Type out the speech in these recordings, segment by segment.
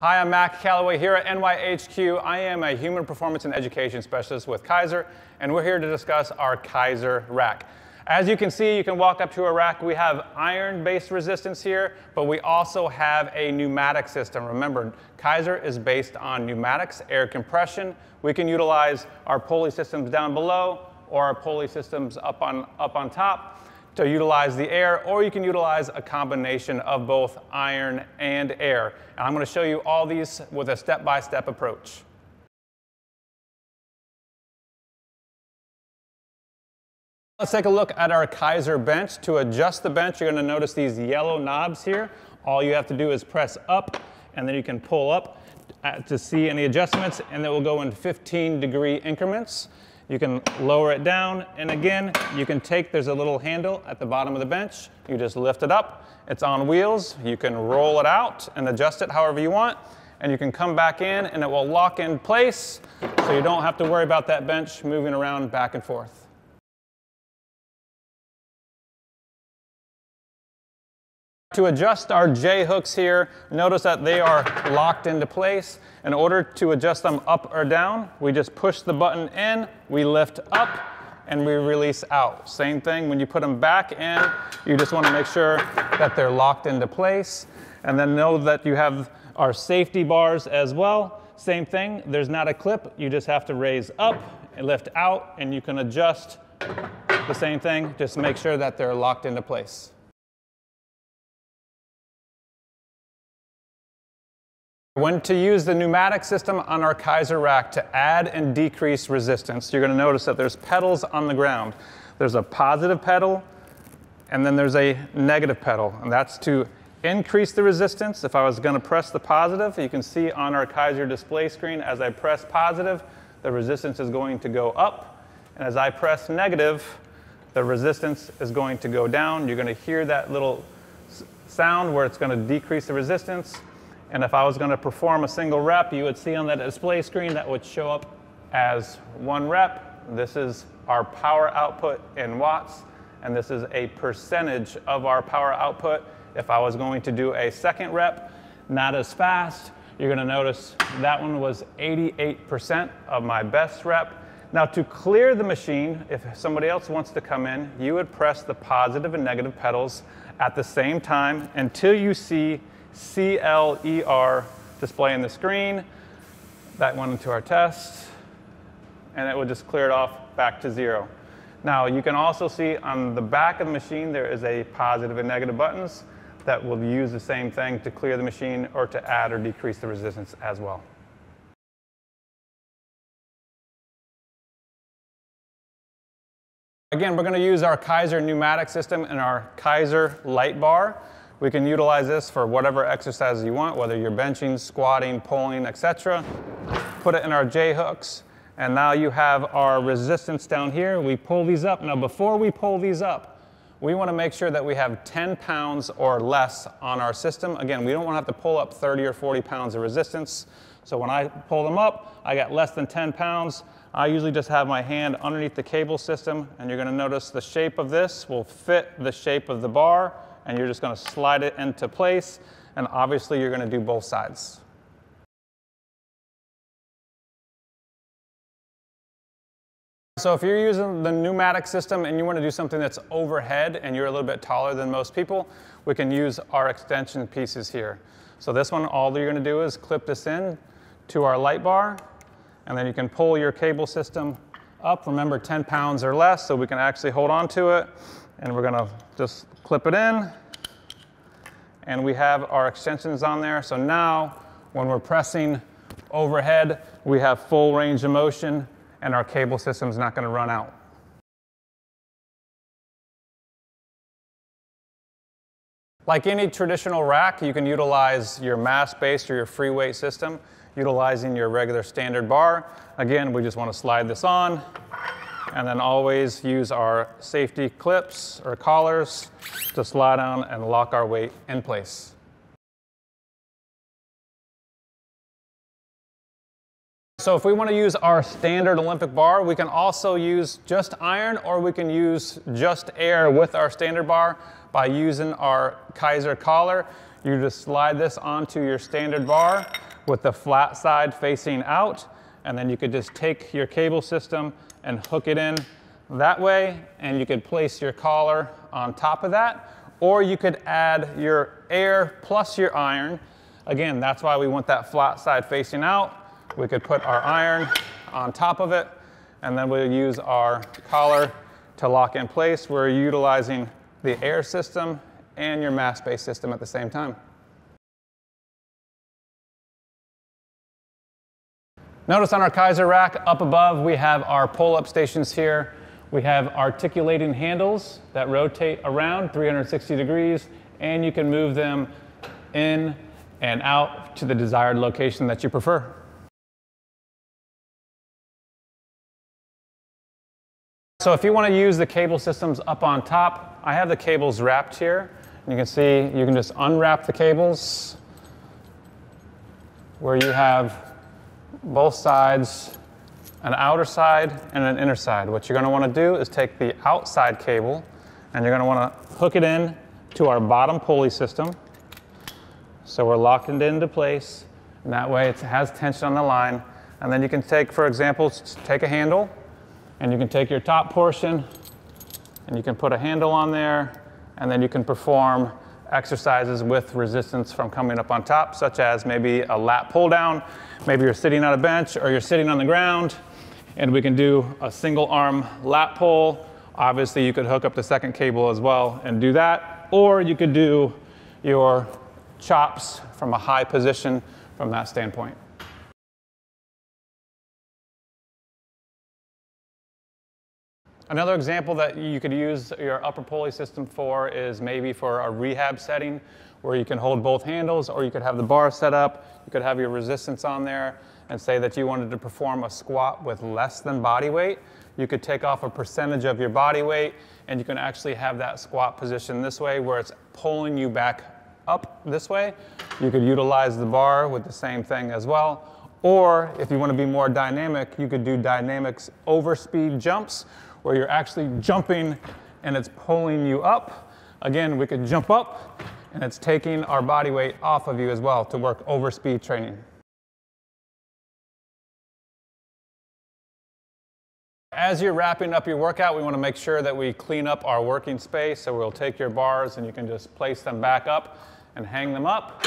Hi, I'm Mac Calloway here at NYHQ. I am a human performance and education specialist with Keiser, and we're here to discuss our Keiser rack. As you can see, you can walk up to a rack. We have iron-based resistance here, but we also have a pneumatic system. Remember, Keiser is based on pneumatics, air compression. We can utilize our pulley systems down below or our pulley systems up on, up on top to utilize the air, or you can utilize a combination of both iron and air. And I'm going to show you all these with a step-by-step -step approach. Let's take a look at our Keiser bench. To adjust the bench, you're going to notice these yellow knobs here. All you have to do is press up, and then you can pull up uh, to see any adjustments, and it will go in 15 degree increments. You can lower it down, and again, you can take, there's a little handle at the bottom of the bench. You just lift it up. It's on wheels. You can roll it out and adjust it however you want, and you can come back in, and it will lock in place, so you don't have to worry about that bench moving around back and forth. To adjust our J hooks here, notice that they are locked into place. In order to adjust them up or down, we just push the button in, we lift up, and we release out. Same thing when you put them back in, you just want to make sure that they're locked into place. And then know that you have our safety bars as well. Same thing, there's not a clip, you just have to raise up and lift out, and you can adjust the same thing, just make sure that they're locked into place. When to use the pneumatic system on our Keiser rack to add and decrease resistance, you're going to notice that there's pedals on the ground. There's a positive pedal, and then there's a negative pedal, and that's to increase the resistance. If I was going to press the positive, you can see on our Keiser display screen, as I press positive, the resistance is going to go up, and as I press negative, the resistance is going to go down. You're going to hear that little sound where it's going to decrease the resistance. And if I was going to perform a single rep, you would see on that display screen that would show up as one rep. This is our power output in watts, and this is a percentage of our power output. If I was going to do a second rep, not as fast, you're going to notice that one was 88% of my best rep. Now to clear the machine, if somebody else wants to come in, you would press the positive and negative pedals at the same time until you see CLER display in the screen. That went into our test, and it will just clear it off back to zero. Now, you can also see on the back of the machine, there is a positive and negative buttons that will use the same thing to clear the machine or to add or decrease the resistance as well. Again, we're going to use our Keiser pneumatic system and our Keiser light bar. We can utilize this for whatever exercises you want, whether you're benching, squatting, pulling, etc. Put it in our J hooks, and now you have our resistance down here. We pull these up. Now, before we pull these up, we want to make sure that we have 10 pounds or less on our system. Again, we don't want to have to pull up 30 or 40 pounds of resistance. So when I pull them up, I got less than 10 pounds. I usually just have my hand underneath the cable system, and you're going to notice the shape of this will fit the shape of the bar and you're just going to slide it into place. And obviously, you're going to do both sides. So if you're using the pneumatic system and you want to do something that's overhead and you're a little bit taller than most people, we can use our extension pieces here. So this one, all you're going to do is clip this in to our light bar, and then you can pull your cable system up. Remember, 10 pounds or less, so we can actually hold on to it. And we're to just clip it in, and we have our extensions on there. So now, when we're pressing overhead, we have full range of motion, and our cable system is not going to run out. Like any traditional rack, you can utilize your mass-based or your free weight system, utilizing your regular standard bar. Again, we just want to slide this on, and then always use our safety clips or collars to slide down and lock our weight in place. So if we want to use our standard Olympic bar, we can also use just iron or we can use just air with our standard bar by using our Keiser collar. You just slide this onto your standard bar. with the flat side facing out. And then you could just take your cable system and hook it in that way. And you could place your collar on top of that. Or you could add your air plus your iron. Again, that's why we want that flat side facing out. We could put our iron on top of it. And then we'll use our collar to lock in place. We're utilizing the air system and your mass-based system at the same time. Notice on our Keiser rack up above, we have our pull-up stations here. We have articulating handles that rotate around 360 degrees, and you can move them in and out to the desired location that you prefer. So if you want to use the cable systems up on top, I have the cables wrapped here. You can see you can just unwrap the cables where you have both sides, an outer side and an inner side. What you're going to want to do is take the outside cable and you're going to want to hook it in to our bottom pulley system. So we're locked it into place and that way it has tension on the line. And then you can take, for example, take a handle and you can take your top portion and you can put a handle on there and then you can perform exercises with resistance from coming up on top, such as maybe a lat pull down. Maybe you're sitting on a bench or you're sitting on the ground and we can do a single arm lat pull. Obviously you could hook up the second cable as well and do that. Or you could do your chops from a high position from that standpoint. Another example that you could use your upper pulley system for is maybe for a rehab setting where you can hold both handles or you could have the bar set up, you could have your resistance on there and say that you wanted to perform a squat with less than body weight. You could take off a percentage of your body weight and you can actually have that squat position this way where it's pulling you back up this way. You could utilize the bar with the same thing as well. Or if you want to be more dynamic, you could do dynamics over speed jumps where you're actually jumping and it's pulling you up. Again, we could jump up and it's taking our body weight off of you as well to work over speed training. As you're wrapping up your workout, we want to make sure that we clean up our working space. So we'll take your bars and you can just place them back up and hang them up.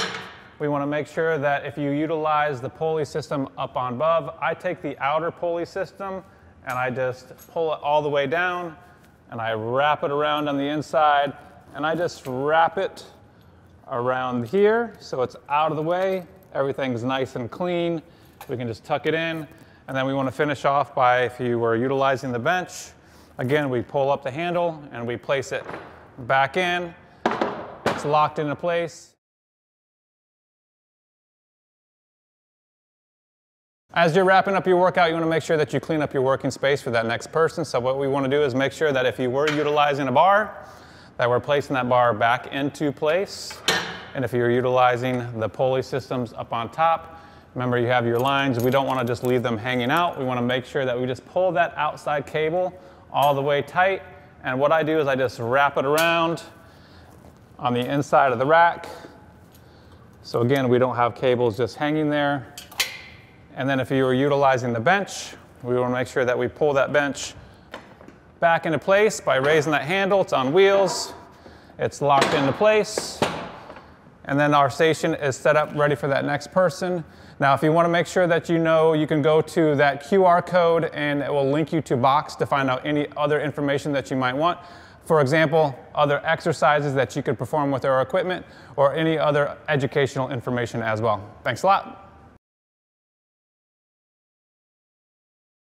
We want to make sure that if you utilize the pulley system up on above, I take the outer pulley system and I just pull it all the way down and I wrap it around on the inside and I just wrap it around here so it's out of the way. Everything's nice and clean. We can just tuck it in. And then we want to finish off by, if you were utilizing the bench, again, we pull up the handle and we place it back in. It's locked into place. As you're wrapping up your workout, you want to make sure that you clean up your working space for that next person. So what we want to do is make sure that if you were utilizing a bar, that we're placing that bar back into place. And if you're utilizing the pulley systems up on top, remember you have your lines. We don't want to just leave them hanging out. We want to make sure that we just pull that outside cable all the way tight. And what I do is I just wrap it around on the inside of the rack. So again, we don't have cables just hanging there. And then if you were utilizing the bench, we want to make sure that we pull that bench back into place by raising that handle. It's on wheels. It's locked into place. And then our station is set up ready for that next person. Now, if you want to make sure that you know, you can go to that QR code and it will link you to Box to find out any other information that you might want. For example, other exercises that you could perform with our equipment or any other educational information as well. Thanks a lot.